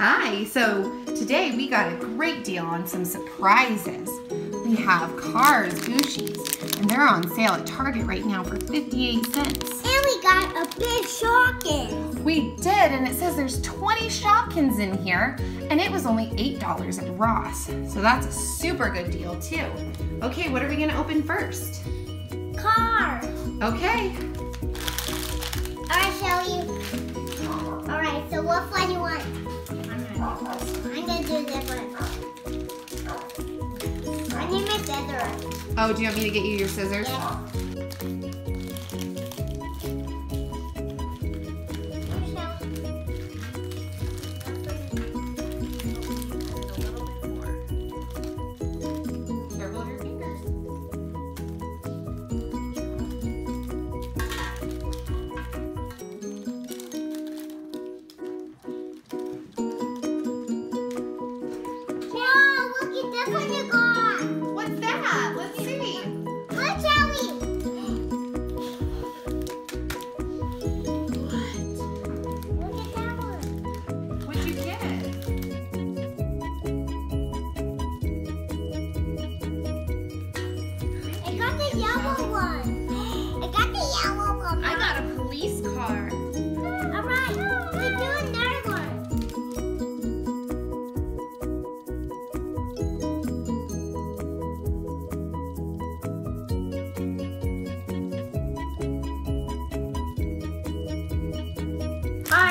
Hi, so today we got a great deal on some surprises. We have cars, Ooshie's, and they're on sale at Target right now for 58 cents. And we got a big Shopkins. We did, and it says there's 20 Shopkins in here, and it was only $8 at Ross. So that's a super good deal too. Okay, what are we gonna open first? Car. Okay, All right, Shelly. All right, so what flag you want? I'm gonna do this one. I need my feather. oh, do you want me to get you your scissors? Yeah.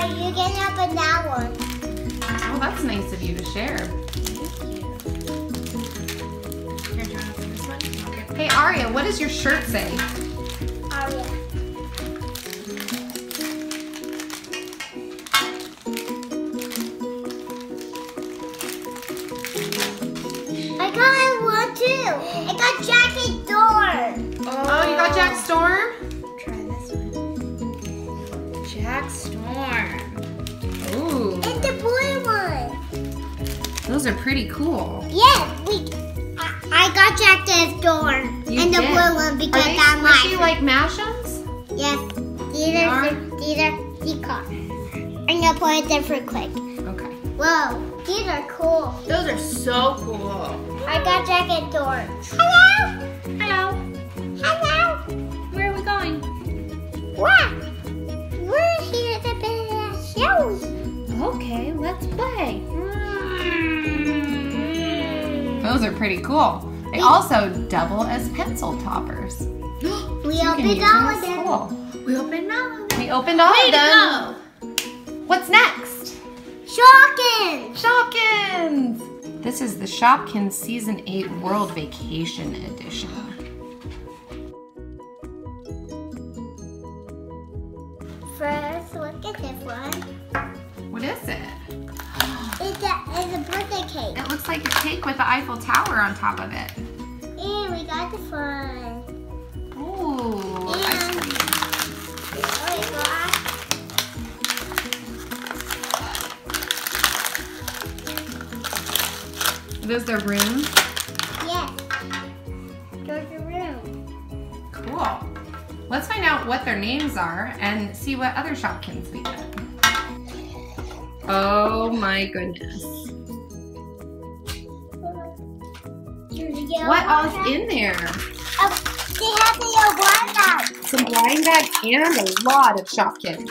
Right, you can open that one. Oh, that's nice of you to share. Here, you want to open this one? Okay. Hey, Aria, what does your shirt say? Yeah. I got one too. I got jacket door. Oh, you got Jack Storm? Try this one. Jack Storm. Those are pretty cool. Yeah, we. I, I got jacket door You and the blue one Are because they that's squishy mine. like Mash'ems? yes, these They are are? these are the car. I'm gonna put it there for quick. Okay. Whoa, these are cool. Those are so cool. I got jacket door. Hello. Hello. Hello. Where are we going? Wow! We're here at the big shows. Okay, let's play. Those are pretty cool. They also double as pencil toppers. We You opened all of them. We opened now. We opened all Way of them. What's next? Shocking! Shopkins! This is the Shopkins Season 8 World Vacation Edition. First, look at this one. What is it? A, birthday cake. It looks like a cake with the Eiffel Tower on top of it. And we got the one. Ooh, ice And cream. oh, we got Are those their rooms? yes. There's a room. Cool. Let's find out what their names are and see what other Shopkins we get. Oh my goodness. What else in there? Oh, they have the one out. Some blind bags and a lot of Shopkins.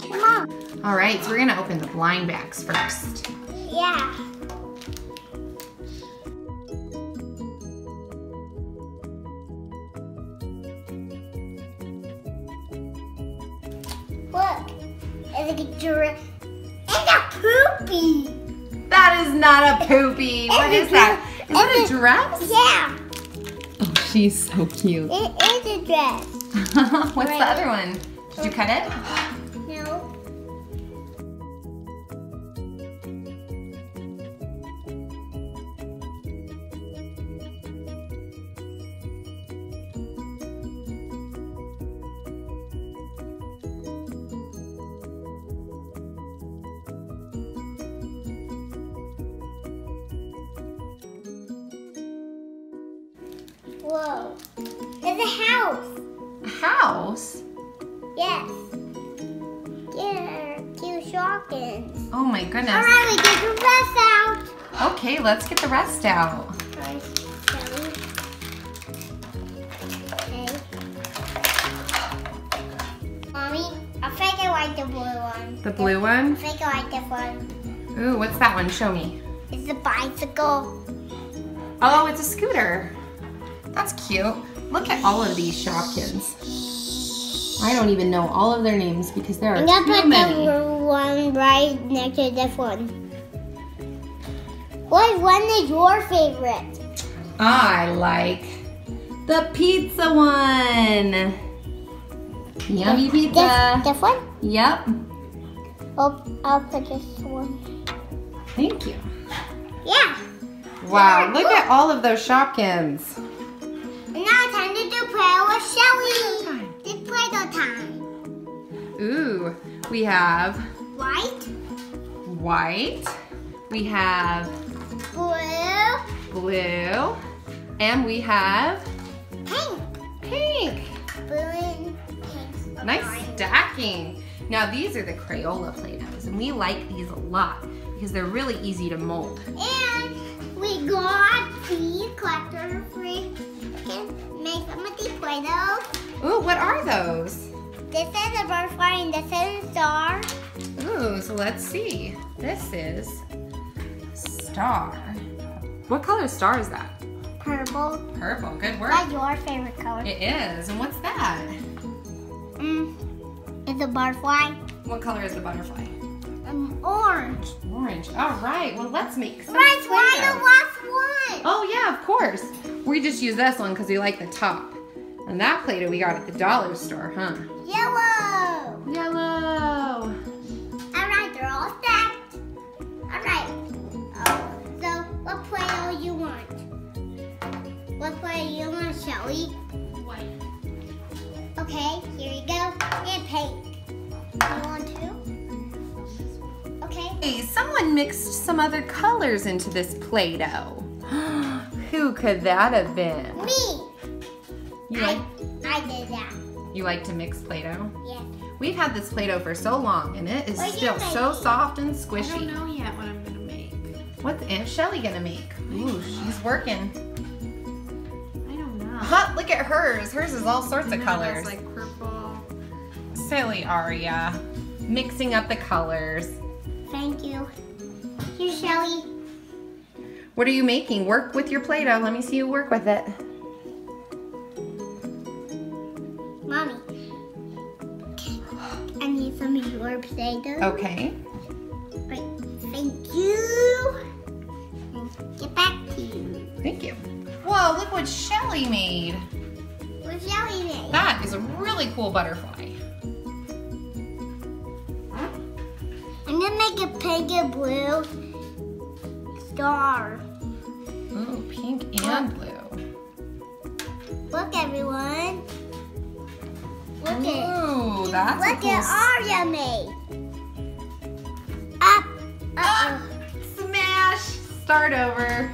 Come on. All right, so we're gonna open the blind bags first. Yeah. Look, it's a giraffe. And a poopy. That is not a poopy. What It's a is that? Is dre- that a it's a- dress? Yeah, Oh, she's so cute. it is a dress. What's the other one? Did you cut it? house. A house? Yes. Shopkins. Oh my goodness. All right, we get the rest out. Okay, let's get the rest out. Okay. Mommy, I think I like the blue one. The blue one? I think I like this one. Ooh, what's that one? Show me. It's a bicycle. Oh, it's a scooter. That's cute. Look at all of these Shopkins. I don't even know all of their names because there are I'm gonna put many. the one right next to this one. What one is your favorite? I like the pizza one. Yummy pizza. This, this one? Yep. Oh, I'll put this one. Thank you. Yeah. Wow, look at all of those Shopkins. To do prayer with Shelly. It's Play-Doh time. Ooh, we have White, white, we have blue, blue, and we have pink. pink. Blue and pink. Nice stacking. Now these are the Crayola Play-Dohs, and we like these a lot because they're really easy to mold. And we got the collector free. Can make some of these Play-Doh. Ooh, what are those? This is a butterfly and this is a star. Ooh, so let's see. This is star. What color star is that? Purple. Purple. Good work. What's your favorite color? It is. And what's that? Mm, it's a butterfly. What color is the butterfly? Um, orange. Orange. All right. Well, let's make some Right, why the last one? Oh yeah, of course. We just use this one because we like the top. And that Play-Doh we got at the dollar store, huh? Yellow. Yellow. All right, they're all stacked. All right. Oh, so what Play-Doh you want? What Play-Doh you want, Shelly? White. Okay, here you go. And pink. You want two? Okay. Hey, someone mixed some other colors into this Play-Doh. Who could that have been? Me. You I, like, I did that. you like to mix Play-Doh? Yes. We've had this Play-Doh for so long and it is What still so making? soft and squishy. I don't know yet what I'm gonna make. What's Aunt Shelly gonna make? Ooh, she's working. I don't know. Huh, look at hers. Hers is all sorts And of colors. has, like purple. Silly Aria. Mixing up the colors. Thank you. Here, Shelly. What are you making? Work with your Play-Doh. Let me see you work with it. Mommy. I need some of your Play-Doh. Okay. Right. Thank you. Get back to you. Thank you. Whoa, look what Shelly made. What's Shelly made? That is a really cool butterfly. I'm gonna make a pink and blue star. Ooh, pink and blue. Look, everyone. Look at Ooh, that's a look cool at Aria made. Up. Uh oh. smash. Start over.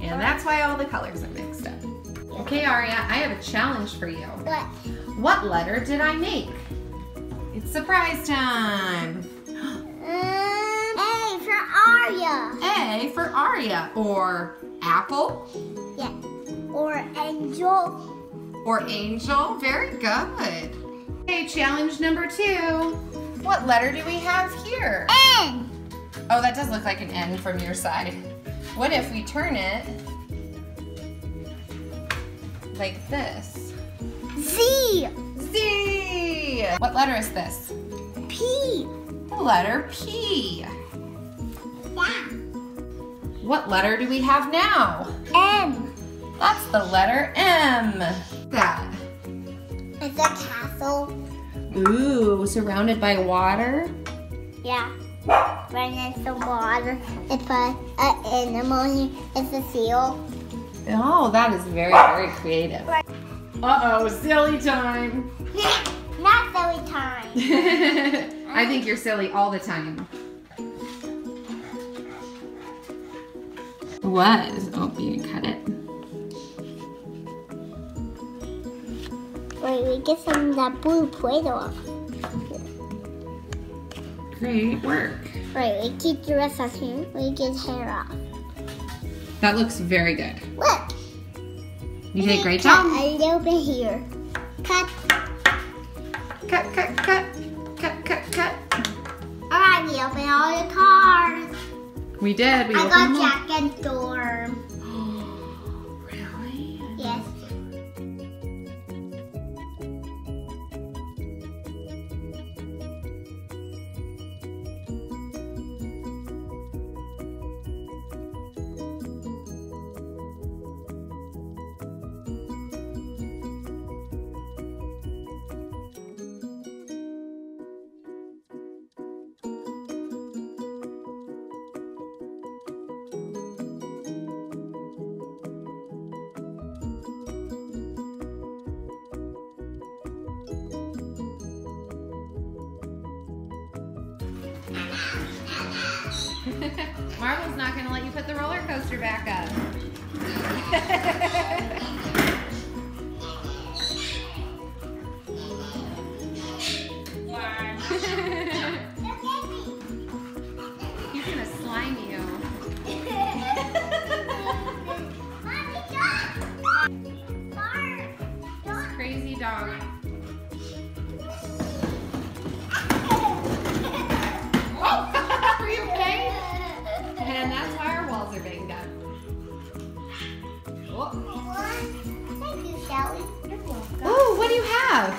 And that's why all the colors are mixed up. Okay, Aria, I have a challenge for you. What? What letter did I make? It's surprise time. A for A for Aria, or apple, Yeah. Or angel. or angel. Very good. Okay, challenge number two. What letter do we have here? N. Oh, that does look like an N from your side. What if we turn it like this? Z. Z! What letter is this? P. The letter P. What letter do we have now? M. That's the letter M. That. It's a castle. Ooh, surrounded by water. Yeah. Right next to water. It's a, a animal. It's a seal. Oh, that is very, very creative. Uh-oh, silly time. Not silly time. I think you're silly all the time. Was. Oh, you can cut it. Wait, we get some of that blue Play-Doh off. Great work. Right, we keep the rest of him. We get hair off. That looks very good. Look. You did a great job. A little bit here. Cut. Cut, cut, cut. Cut, cut, cut. Alright, we open all the cards. We did. We I got. Mm-hmm. Jack and Storm. Marvel's not going to let you put the roller coaster back up. He's going to slime you. Crazy dog. Oh, Thank you, Shelly. You're welcome. Oh, what do you have?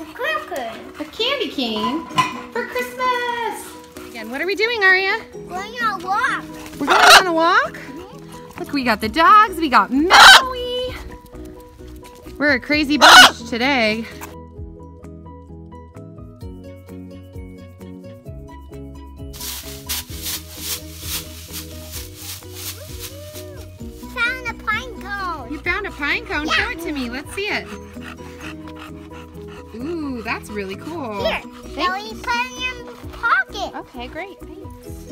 A Cracker. A candy cane for Christmas. Again, what are we doing, Aria? Going on a walk. We're going on a walk. Mm-hmm. Look, we got the dogs. We got Maui. We're a crazy bunch today. Really cool. Here, Shelly, put it in your pocket. Okay, great. Thanks.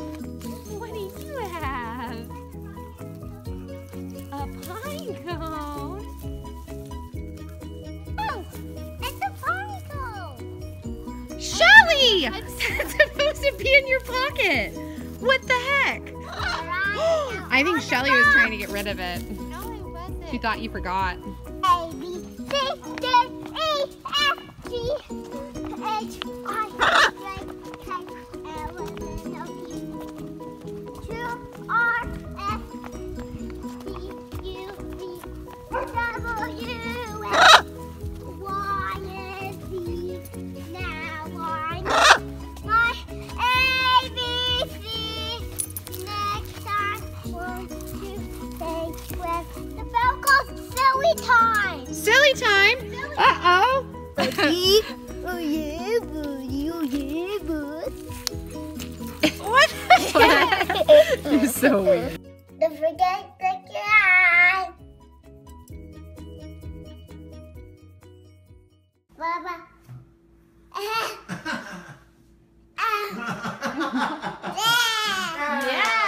What do you have? A pine cone. Oh, it's a pine cone. Shelly! It's supposed to be in your pocket. What the heck? I think Shelly was trying to get rid of it. No, it wasn't. She thought you forgot. time. Uh-oh. oh, yeah, buddy. Oh, yeah, bud. what? You're so weird. Don't forget. Baba. yeah. yeah.